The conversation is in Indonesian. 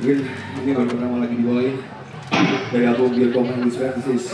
Mungkin ini baru pertama lagi dibawain dari aku album Dear Common This is